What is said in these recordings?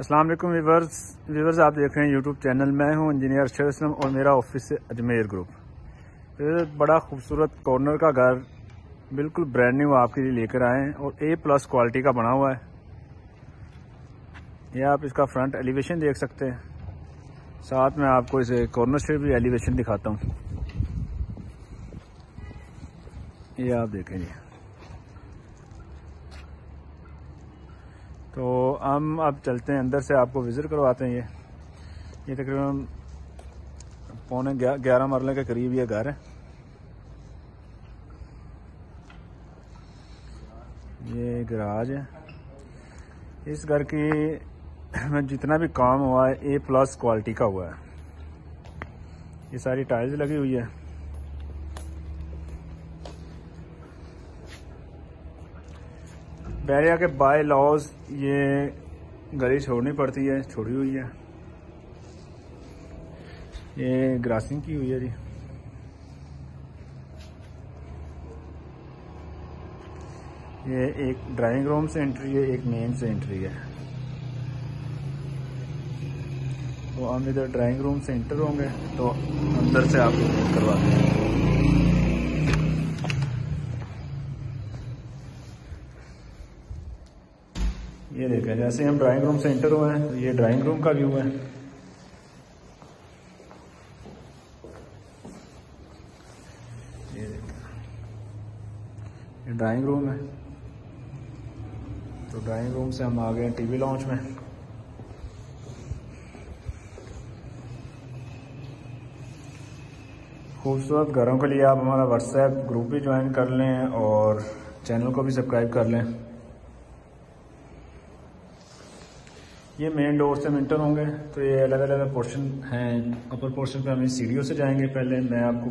अस्सलाम वालेकुम वीवर्स आप देख रहे हैं यूट्यूब चैनल। मैं हूँ इंजीनियर अरशद असलम और मेरा ऑफ़िस है अजमेर ग्रुप तो बड़ा खूबसूरत कॉर्नर का घर, बिल्कुल ब्रांड न्यू आपके लिए लेकर आए हैं और ए प्लस क्वालिटी का बना हुआ है। ये आप इसका फ्रंट एलिवेशन देख सकते हैं। साथ में आपको इसे कॉर्नर से भी एलिवेशन दिखाता हूँ। ये आप देखें तो हम अब चलते हैं, अंदर से आपको विज़िट करवाते हैं ये। ये तकरीबन पौने ग्यारह मरले के करीब ये घर है। ये गराज है। इस घर की में जितना भी काम हुआ है ए प्लस क्वालिटी का हुआ है। ये सारी टाइल्स लगी हुई है। बैरिया के बाय लॉज ये गली छोड़नी पड़ती है, छोड़ी हुई है। ये ग्रासिंग की हुई है जी। ये एक ड्राइंग रूम से एंट्री है, एक मेन से एंट्री है। तो हम इधर ड्राइंग रूम से एंटर होंगे तो अंदर से आप करवाते हैं ये देखें जैसे हम ड्राइंग रूम से एंटर हुए हैं तो ये ड्राइंग रूम का व्यू है। ये ये ड्राइंग रूम है। तो ड्राइंग रूम से हम आ गए टीवी लॉन्च में। खूबसूरत घरों के लिए आप हमारा व्हाट्सएप ग्रुप भी ज्वाइन कर लें और चैनल को भी सब्सक्राइब कर लें। ये मेन डोर से मिंटर होंगे। तो ये अलग अलग पोर्शन हैं। अपर पोर्शन पे हम इस सीढ़ियों से जाएँगे पहले। मैं आपको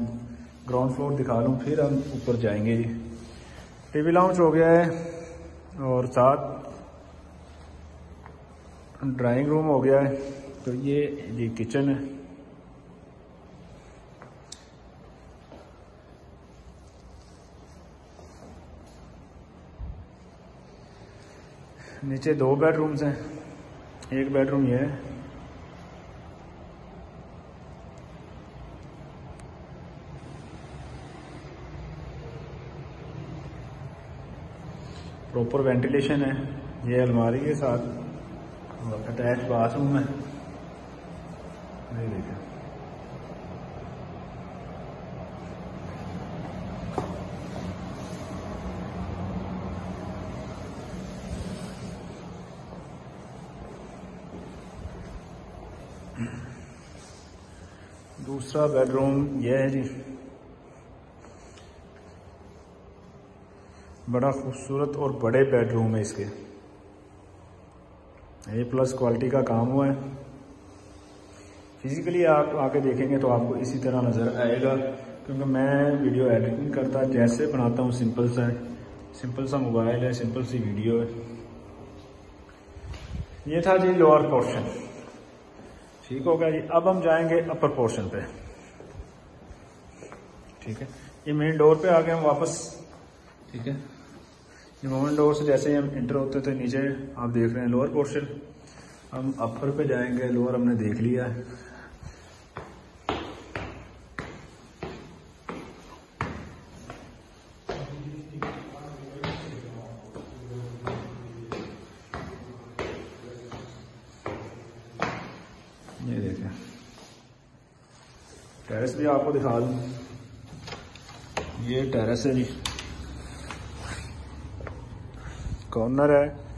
ग्राउंड फ्लोर दिखा लूँ फिर हम ऊपर जाएँगे। जी टीवी लाउंज हो गया है और साथ ड्राइंग रूम हो गया है। तो ये जी किचन है। नीचे दो बेडरूम्स हैं। एक बेडरूम ये है। प्रॉपर वेंटिलेशन है, ये अलमारी के साथ अटैच बाथरूम है। नहीं देखिए दूसरा बेडरूम यह है जी। बड़ा खूबसूरत और बड़े बेडरूम है इसके। ए प्लस क्वालिटी का काम हुआ है। फिजिकली आप आके देखेंगे तो आपको इसी तरह नज़र आएगा, क्योंकि मैं वीडियो एडिटिंग करता, जैसे बनाता हूँ सिंपल सा है। सिंपल सा मोबाइल है सिंपल सी वीडियो है। ये था जी लोअर पोर्शन ठीक हो गया जी। अब हम जाएँगे अपर पोर्शन पे। ठीक है? ये मेन डोर पे आ गए हम वापस ठीक है? ये मोमेंट डोर से जैसे ही हम इंटर होते थे नीचे आप देख रहे हैं लोअर पोर्शन हम अपर पे जाएँगे लोअर हमने देख लिया। है ये देखें। टेरेस भी आपको दिखा दूँ। ये टेरेस है जी। कॉर्नर है।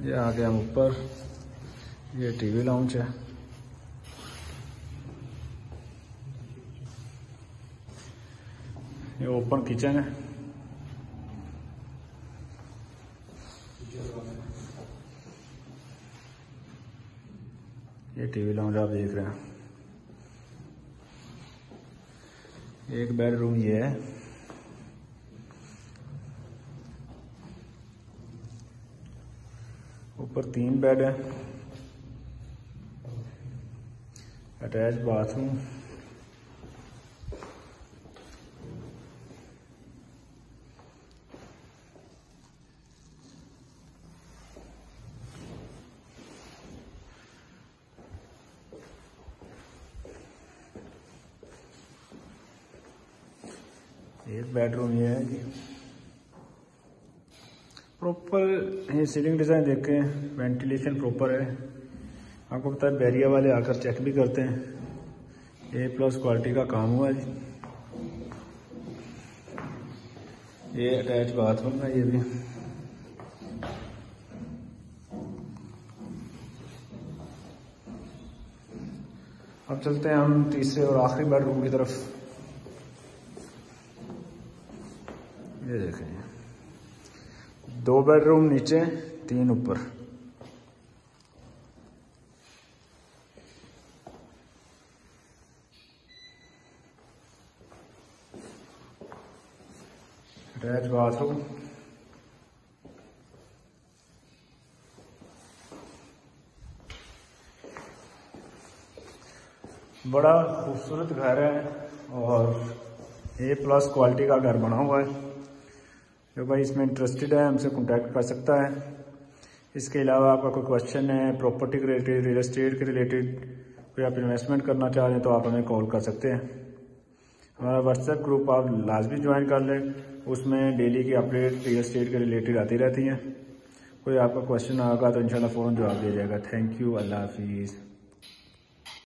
ये आ गया हम ऊपर ये टीवी लाउंज है। ये ओपन किचन है। ये टीवी लाउंज आप देख रहे हैं। एक बेडरूम ये है। ऊपर तीन बेड है। अटैच बाथरूम एक बेडरूम ये है जी। प्रॉपर सीलिंग डिज़ाइन देखें वेंटिलेशन प्रॉपर है। आपको पता है बैरिया वाले आकर चेक भी करते हैं। ए प्लस क्वालिटी का काम हुआ जी। ये अटैच बाथरूम है ये भी। अब चलते हैं हम तीसरे और आखिरी बेडरूम की तरफ़। ये देखें। दो बेडरूम नीचे, तीन ऊपर। अटैच बाथरूम बड़ा खूबसूरत घर है और ए प्लस क्वालिटी का घर बना हुआ है। जो भाई, इसमें इंटरेस्टेड है, हमसे कांटेक्ट कर सकता है। इसके अलावा आपका कोई क्वेश्चन है प्रॉपर्टी के रिलेटेड रियल इस्टेट के रिलेटेड कोई आप इन्वेस्टमेंट करना चाह रहे हैं तो आप हमें कॉल कर सकते हैं। हमारा व्हाट्सएप ग्रुप आप लाजमी ज्वाइन कर लें। उसमें डेली की अपडेट रियल इस्टेट के रिलेटेड आती रहती हैं। कोई आपका क्वेश्चन आएगा तो इंशाल्लाह फ़ौरन जवाब दिया जाएगा। थैंक यू अल्लाह हाफिज़